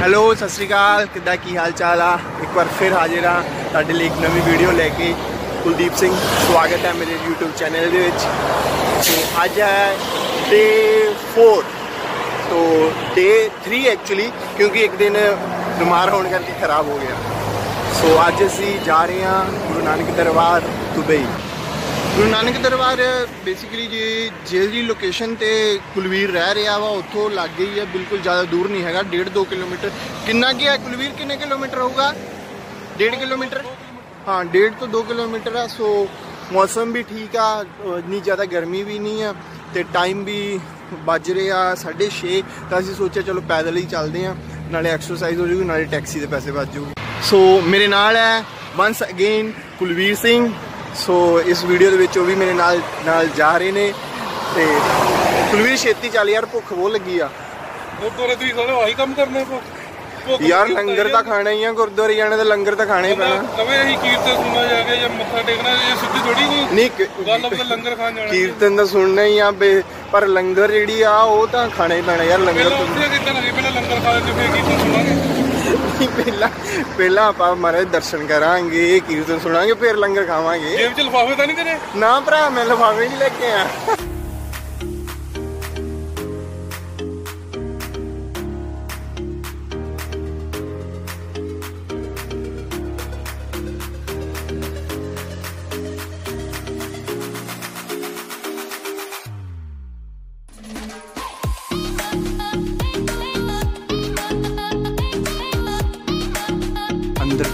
Hello, ਸਤਿ ਸ਼੍ਰੀ ਅਕਾਲ। ਕਿੱਦਾਂ, ਕੀ ਹਾਲ ਚਾਲ ਆ? ਇੱਕ ਵਾਰ ਫਿਰ ਹਾਜ਼ਰ ਆ ਤੁਹਾਡੇ ਲਈ ਇੱਕ ਨਵੀਂ ਵੀਡੀਓ ਲੈ ਕੇ। ਕੁਲਦੀਪ ਸਿੰਘ, ਸਵਾਗਤ ਹੈ ਮੇਰੇ YouTube ਚੈਨਲ ਦੇ ਵਿੱਚ। ਤੇ ਅੱਜ ਹੈ ਡੇ 4 ਤੋਂ ਡੇ 3 ਐਕਚੁਅਲੀ ਕਿਉਂਕਿ ਇੱਕ ਦਿਨ ਬਿਮਾਰ ਹੋਣ ਕਰਕੇ ਖਰਾਬ ਹੋ ਗਿਆ। ਸੋ ਅੱਜ ਅਸੀਂ ਜਾ ਰਹੇ ਹਾਂ ਗੁਰੂ ਨਾਨਕ ਦਰਬਾਰ ਦੁਬਈ। ਗੁਰੂ ਨਾਨਕ ਦਰਬਾਰ ਬੇਸਿਕਲੀ ਜੇ, ਜੇਲ੍ਹ ਲੋਕੇਸ਼ਨ ਤੇ ਕੁਲਵੀਰ ਰਹਿ ਰਿਹਾ ਵਾ, ਉੱਥੋਂ ਲੱਗ ਹੀ ਹੈ, ਬਿਲਕੁਲ ਜ਼ਿਆਦਾ ਦੂਰ ਨਹੀਂ ਹੈਗਾ 1.5 2 ਕਿਲੋਮੀਟਰ। ਕਿੰਨਾ ਕੀ ਹੈ ਕੁਲਵੀਰ? ਕਿੰਨੇ ਕਿਲੋਮੀਟਰ ਹੋਊਗਾ? 1.5 ਕਿਲੋਮੀਟਰ? ਹਾਂ 1.5 ਤੋਂ 2 ਕਿਲੋਮੀਟਰ ਆ, ਸੋ ਮੌਸਮ ਵੀ ਠੀਕ ਆ, ਇੰਨੀ ਜ਼ਿਆਦਾ ਗਰਮੀ ਵੀ ਨਹੀਂ ਆ, ਤੇ ਟਾਈਮ ਵੀ ਵੱਜ ਰਿਹਾ 6:30 ਤਾਂ ਅਸੀਂ ਸੋਚਿਆ ਚਲੋ ਪੈਦਲ ਹੀ ਚੱਲਦੇ ਆ, ਨਾਲੇ ਐਕਸਰਸਾਈਜ਼ ਹੋ ਜੂਗੀ, ਨਾਲੇ ਟੈਕਸੀ ਦੇ ਪੈਸੇ ਬਚ ਜੂਗੇ। ਸੋ ਮੇਰੇ ਨਾਲ ਹੈ once again Kulvir Singh so ਇਸ ਵੀਡੀਓ ਦੇ ਵਿੱਚ ਉਹ ਵੀ ਮੇਰੇ ਨਾਲ ਨਾਲ ਜਾ ਰਹੇ ਨੇ ਤੇ ਕੁਲਵੀਰ ਛੇਤੀ ਚੱਲ ਯਾਰ ਭੁੱਖ ਬਹੁਤ ਲੱਗੀ ਆ। ਗੁਰਦੁਆਰੇ ਤੁਸੀਂ ਸਾਰੇ ਆਹੀ ਕੰਮ ਕਰਨੇ ਭੁੱਖ। ਯਾਰ ਲੱਗੀ ਲੰਗਰ ਤਾਂ ਖਾਣਾ ਹੀ ਆ ਗੁਰਦੁਆਰੇ ਜਾਣੇ ਤਾਂ ਲੰਗਰ ਤਾਂ ਖਾਣਾ ਹੀ ਪੈਣਾ। ਕਵੇ ਅਸੀਂ ਕੀਰਤਨ ਸੁਣਨਾ ਜਾ ਕੇ ਜਾਂ ਮੱਥਾ ਟੇਕਣਾ ਇਹ ਸਿੱਧੀ ਥੋੜੀ ਨਹੀਂ ਨਹੀਂ ਗੱਲ ਆਪਣਾ ਲੰਗਰ ਖਾਣ ਜਾਣਾ। ਕੀਰਤਨ ਤਾਂ ਸੁਣਨਾ ਹੀ ਆ ਬੇ ਪਰ ਲੰਗਰ ਜਿਹੜੀ ਆ ਉਹ ਤਾਂ ਖਾਣਾ ਹੀ ਪੈਣਾ ਯਾਰ ਲੰਗਰ ਪਹਿਲਾਂ ਉੱਥੇ ਕਿੱਦਾਂ ਲੱਗੇ ਪਹਿਲਾਂ ਲੰਗਰ ਖਾ ਕੇ ਫਿਰ ਕੀਰਤਨ ਸੁਣਾਂਗੇ। ਤੋਂ ਪਹਿਲਾਂ ਪਹਿਲਾਂ ਆਪਾਂ ਮਹਾਰਾਜ ਦਰਸ਼ਨ ਕਰਾਂਗੇ ਕੀਰਤਨ ਸੁਣਾਂਗੇ ਫਿਰ ਲੰਗਰ ਖਾਵਾਂਗੇ। ਜੇਬ ਚ ਲਫਾਫੇ ਤਾਂ ਨਹੀਂ ਤੇਰੇ? ਨਾ ਭਰਾ ਮੈਂ ਲਫਾਵੇ ਨਹੀਂ ਲੈ ਕੇ ਆ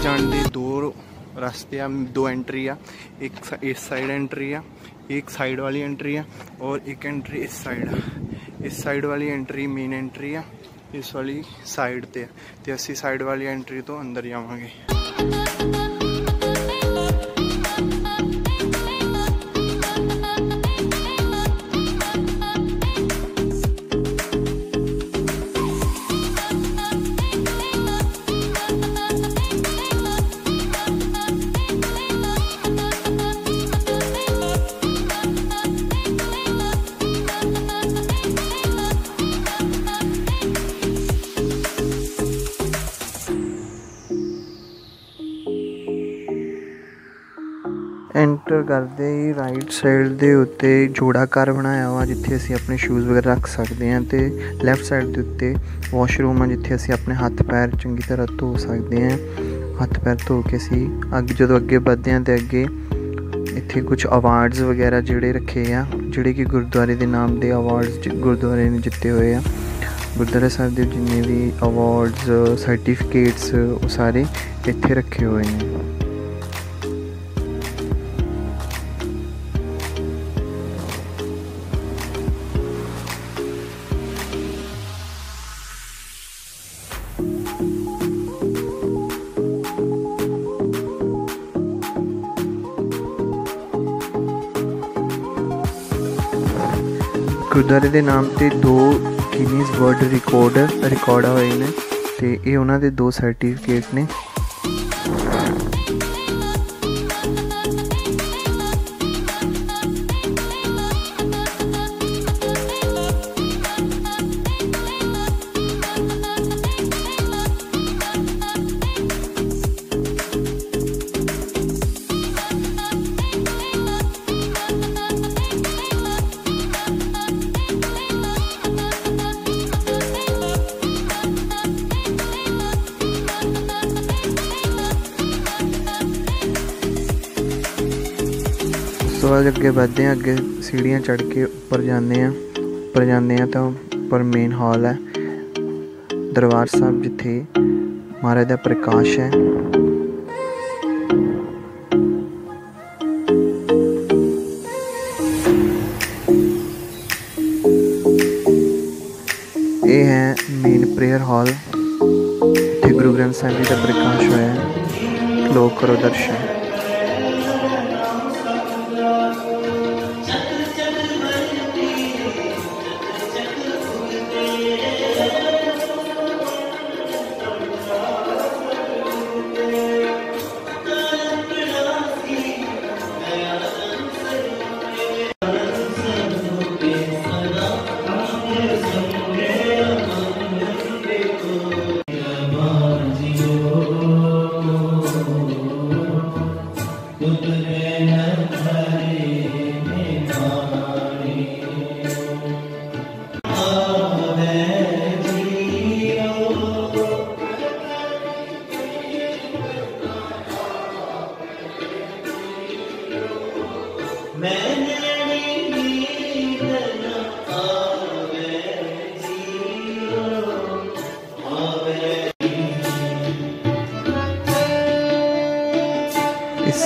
ਜਾਣ ਦੇ ਦੋ ਰਸਤੇ ਆ, ਦੋ ਐਂਟਰੀ ਆ। ਇੱਕ ਇਸ ਸਾਈਡ ਐਂਟਰੀ ਆ, ਇੱਕ ਸਾਈਡ ਵਾਲੀ ਐਂਟਰੀ ਆ ਔਰ ਇੱਕ ਐਂਟਰੀ ਇਸ ਸਾਈਡ ਆ। ਇਸ ਸਾਈਡ ਵਾਲੀ ਐਂਟਰੀ ਮੇਨ ਐਂਟਰੀ ਆ, ਇਸ ਵਾਲੀ ਸਾਈਡ ਤੇ ਆ। ਤੇ ਅਸੀਂ ਸਾਈਡ ਵਾਲੀ ਐਂਟਰੀ ਤੋਂ ਅੰਦਰ ਜਾਵਾਂਗੇ। ਐਂਟਰ ਕਰਦੇ ਹੀ ਰਾਈਟ ਸਾਈਡ ਦੇ ਉੱਤੇ ਜੋੜਾ ਘਰ ਬਣਾਇਆ ਵਾ, ਜਿੱਥੇ ਅਸੀਂ ਆਪਣੇ ਸ਼ੂਜ਼ ਵਗੈਰਾ ਰੱਖ ਸਕਦੇ ਹਾਂ ਤੇ ਲੈਫਟ ਸਾਈਡ ਦੇ ਉੱਤੇ ਵਾਸ਼ਰੂਮ ਆ, ਜਿੱਥੇ ਅਸੀਂ ਆਪਣੇ ਹੱਥ ਪੈਰ ਚੰਗੀ ਤਰ੍ਹਾਂ ਧੋ ਸਕਦੇ ਹਾਂ। ਹੱਥ ਪੈਰ ਧੋ ਕੇ ਅਸੀਂ ਅੱਗੇ ਜਦੋਂ ਅੱਗੇ ਵਧਦੇ ਹਾਂ ਤੇ ਅੱਗੇ ਇੱਥੇ ਕੁਝ ਅਵਾਰਡਸ ਵਗੈਰਾ ਜਿਹੜੇ ਰੱਖੇ ਆ, ਜਿਹੜੇ ਕਿ ਗੁਰਦੁਆਰੇ ਦੇ ਨਾਮ ਦੇ ਅਵਾਰਡਸ ਗੁਰਦੁਆਰੇ ਨੇ ਜਿੱਤੇ ਹੋਏ ਆ। ਗੁਰਦੁਆਰਾ ਸਾਹਿਬ ਦੇ ਜਿੰਨੇ ਵੀ ਅਵਾਰਡਸ ਸਰਟੀਫਿਕੇਟਸ ਉਹ ਸਾਰੇ ਇੱਥੇ ਰੱਖੇ ਹੋਏ ਨੇ। ਗੁਰਦੁਆਰੇ ਦੇ ਨਾਮ ਤੇ ਦੋ ਗਿਨੀਜ਼ ਵਰਲਡ ਰਿਕਾਰਡ ਰਿਕਾਰਡ ਹੋਏ ਨੇ ਤੇ ਇਹ ਉਹਨਾਂ ਦੇ ਦੋ ਸਰਟੀਫਿਕੇਟ ਨੇ। ਤੋਂ ਬਾਅਦ ਅੱਗੇ ਵਧਦੇ ਹਾਂ ਅੱਗੇ ਸੀੜੀਆਂ ਚੜ੍ਹ ਕੇ ਉੱਪਰ ਜਾਂਦੇ ਹਾਂ ਉੱਪਰ ਜਾਂਦੇ ਹਾਂ ਤਾਂ ਉੱਪਰ ਮੇਨ ਹਾਲ ਹੈ ਦਰਬਾਰ ਸਾਹਿਬ ਜਿੱਥੇ ਮਹਾਰਾਜ ਦਾ ਪ੍ਰਕਾਸ਼ ਹੈ ਇਹ ਹੈ ਮੇਨ ਪ੍ਰੇਅਰ ਹਾਲ ਇੱਥੇ ਗੁਰੂ ਗ੍ਰੰਥ ਸਾਹਿਬ ਜੀ ਦਾ ਪ੍ਰਕਾਸ਼ ਹੋਇਆ ਹੈ ਲੋ ਕਰੋ ਦਰਸ਼ਨ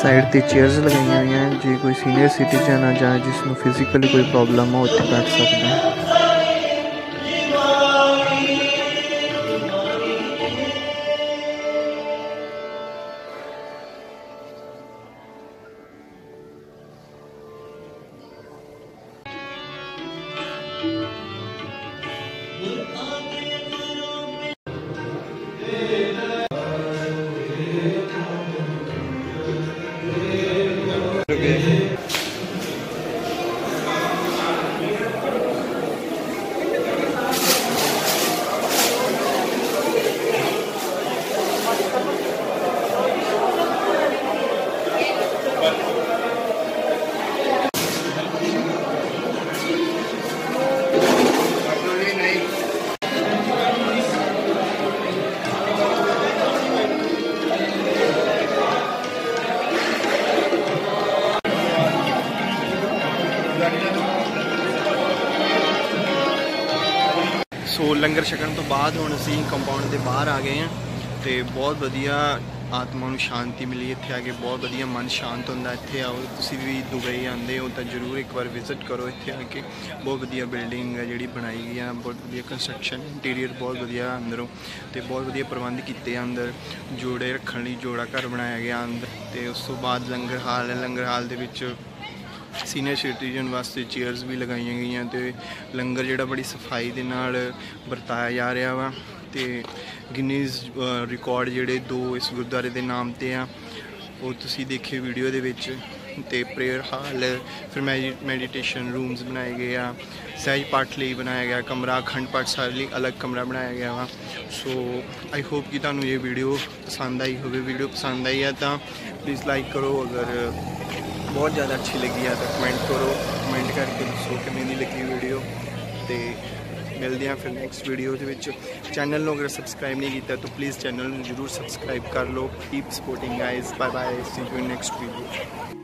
ਸਾਈਡ ਤੇ ਚੇਅਰਸ ਲਗਾਈਆਂ ਹੋਈਆਂ ਜੇ ਕੋਈ ਸੀਨੀਅਰ ਸਿਟੀਜ਼ਨ ਆ ਜਾਂ ਜਿਸ ਨੂੰ ਫਿਜ਼ੀਕਲੀ ਕੋਈ ਪ੍ਰੋਬਲਮ ਆ ਉੱਥੇ ਬੈਠ ਸਕਦਾ ਹੈ। ਲੰਗਰ ਛਕਣ ਤੋਂ ਬਾਅਦ ਹੁਣ ਅਸੀਂ ਕੰਪਾਊਂਡ ਦੇ ਬਾਹਰ ਆ ਗਏ ਹਾਂ ਤੇ ਬਹੁਤ ਵਧੀਆ ਆਤਮਾ ਨੂੰ ਸ਼ਾਂਤੀ ਮਿਲੀ ਇੱਥੇ ਆ ਕੇ, ਬਹੁਤ ਵਧੀਆ ਮਨ ਸ਼ਾਂਤ ਹੁੰਦਾ ਇੱਥੇ ਆਓ। ਤੁਸੀਂ ਵੀ ਦੁਬਈ ਆਉਂਦੇ ਹੋ ਤਾਂ ਜ਼ਰੂਰ ਇੱਕ ਵਾਰ ਵਿਜ਼ਿਟ ਕਰੋ ਇੱਥੇ ਆ ਕੇ। ਬਹੁਤ ਵਧੀਆ ਬਿਲਡਿੰਗ ਹੈ ਜਿਹੜੀ ਬਣਾਈ ਗਈ ਆ, ਬਹੁਤ ਵਧੀਆ ਕੰਸਟਰਕਸ਼ਨ ਇੰਟੀਰੀਅਰ ਬਹੁਤ ਵਧੀਆ ਅੰਦਰੋਂ ਤੇ ਬਹੁਤ ਵਧੀਆ ਪ੍ਰਬੰਧ ਕੀਤੇ ਆ ਅੰਦਰ। ਜੋੜੇ ਰੱਖਣ ਲਈ ਜੋੜਾ ਘਰ ਬਣਾਇਆ ਗਿਆ ਅੰਦਰ ਤੇ ਉਸ ਤੋਂ ਬਾਅਦ ਲੰਗਰ ਹਾਲ ਹੈ, ਲੰਗਰ ਹਾਲ ਦੇ ਵਿੱਚ ਸੀਨੀਅਰ ਸਿਟੀਜ਼ਨ ਵਾਸਤੇ ਚੇਅਰਸ ਵੀ ਲਗਾਈਆਂ ਗਈਆਂ ਤੇ ਲੰਗਰ ਜਿਹੜਾ ਬੜੀ ਸਫ਼ਾਈ ਦੇ ਨਾਲ ਵਰਤਾਇਆ ਜਾ ਰਿਹਾ ਵਾ ਤੇ ਗਿਨੀਜ਼ ਰਿਕਾਰਡ ਜਿਹੜੇ ਦੋ ਇਸ ਗੁਰਦੁਆਰੇ ਦੇ ਨਾਮ ਤੇ ਆ, ਉਹ ਤੁਸੀਂ ਦੇਖੇ ਵੀਡੀਓ ਦੇ ਵਿੱਚ ਤੇ ਪ੍ਰੇਅਰ ਹਾਲ ਫਿਰ ਮੈਡੀਟੇਸ਼ਨ ਰੂਮਸ ਬਣਾਏ ਗਏ ਆ, ਸਹਿਜ ਪਾਠ ਲਈ ਬਣਾਇਆ ਗਿਆ, ਕਮਰਾ, ਅਖੰਡ ਪਾਠ ਸਾਹਿਬ ਲਈ ਅਲੱਗ ਕਮਰਾ ਬਣਾਇਆ ਗਿਆ ਵਾ। ਸੋ ਆਈ ਹੋਪ ਕਿ ਤੁਹਾਨੂੰ ਇਹ ਵੀਡੀਓ ਪਸੰਦ ਆਈ ਹੋਵੇ। ਵੀਡੀਓ ਪਸੰਦ ਆਈ ਆ ਤਾਂ ਪਲੀਜ਼ ਲਾਈਕ ਕਰੋ ਅਗਰ ਬਹੁਤ ਜ਼ਿਆਦਾ ਅੱਛੀ ਲੱਗੀ ਆ ਤਾਂ ਕਮੈਂਟ ਕਰੋ, ਕਮੈਂਟ ਕਰਕੇ ਦੱਸੋ ਕਿਵੇਂ ਦੀ ਲੱਗੀ ਵੀਡੀਓ ਤੇ ਮਿਲਦੇ ਆ ਫਿਰ ਨੈਕਸਟ ਵੀਡੀਓ ਦੇ ਵਿੱਚ। ਚੈਨਲ ਨੂੰ ਅਗਰ ਸਬਸਕ੍ਰਾਈਬ ਨਹੀਂ ਕੀਤਾ ਤਾਂ ਪਲੀਜ਼ ਚੈਨਲ ਨੂੰ ਜਰੂਰ ਸਬਸਕ੍ਰਾਈਬ ਕਰ ਲਓ। Keep supporting guys bye bye see you next video